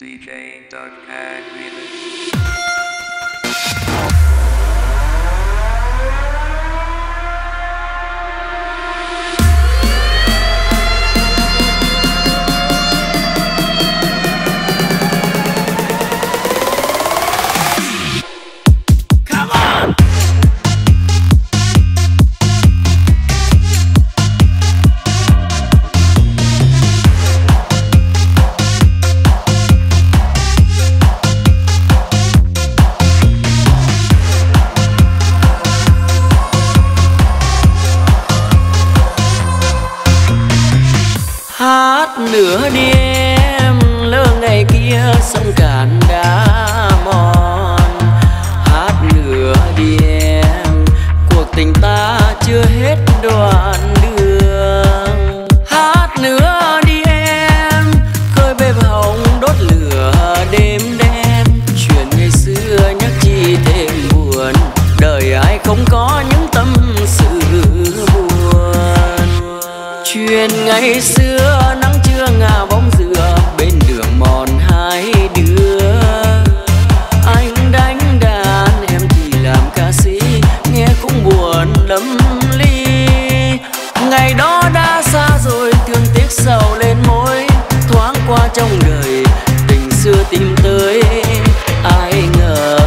DJ Doug Agreement. Nửa đêm lơ ngày kia sông cạn đã mòn. Hát nửa đêm, cuộc tình ta chưa hết đoạn đường. Hát nửa đi em khơi bếp hồng đốt lửa đêm đen chuyện ngày xưa nhắc chi thêm buồn, đời ai không có những tâm sự buồn. Chuyện ngày xưa tìm tới ai ngờ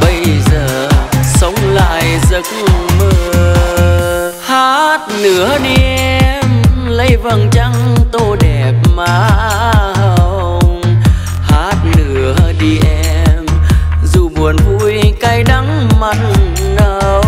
bây giờ sống lại giấc mơ. Hát nửa đêm, lấy vầng trăng tô đẹp má hồng. Hát nửa đi em dù buồn vui cay đắng mặn nồng.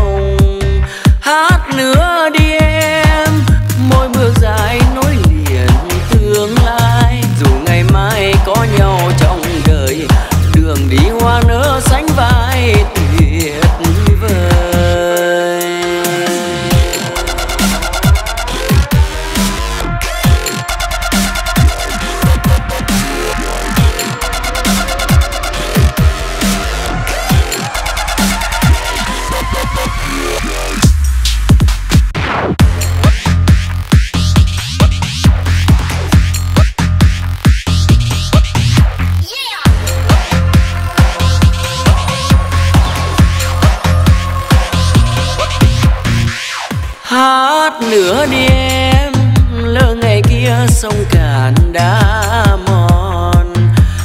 Nửa đêm, lỡ ngày kia sông cạn đã mòn.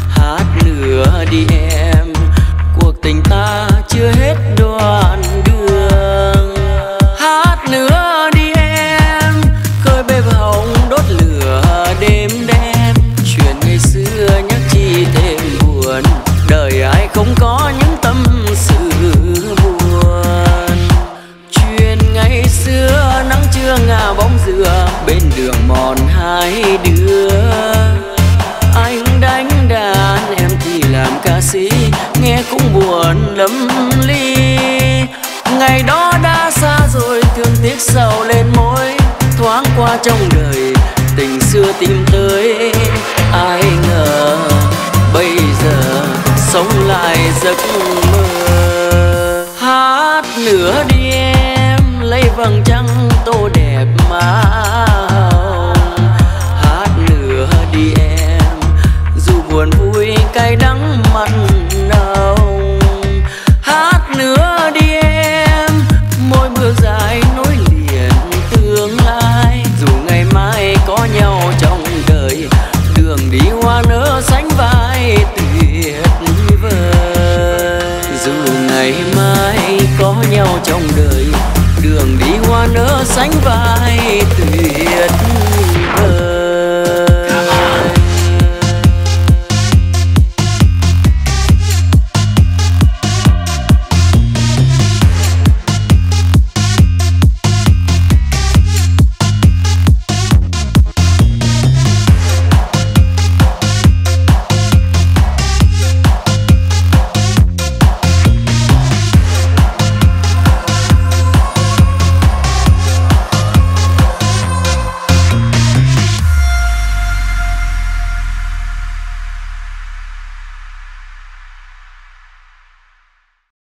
Hát nửa đi em cuộc tình ta chưa hết đoạn đường. Hát nửa đi em khơi bếp hồng đốt lửa đêm đen chuyện ngày xưa nhắc chi thêm buồn, đời ai không có những bên đường mòn hai đứa. Anh đánh đàn, em thì làm ca sĩ, nghe cũng buồn lắm ly. Ngày đó đã xa rồi, thương tiếc sầu lên môi. Thoáng qua trong đời, tình xưa tìm tới. Ai ngờ bây giờ sống lại giấc mơ. Hát nửa đi em lấy vầng trăng tô đẹp trong đời, đường đi hoa nở sánh vai tuyệt vời. Dù ngày mai có nhau trong đời, đường đi sánh vai tuyệt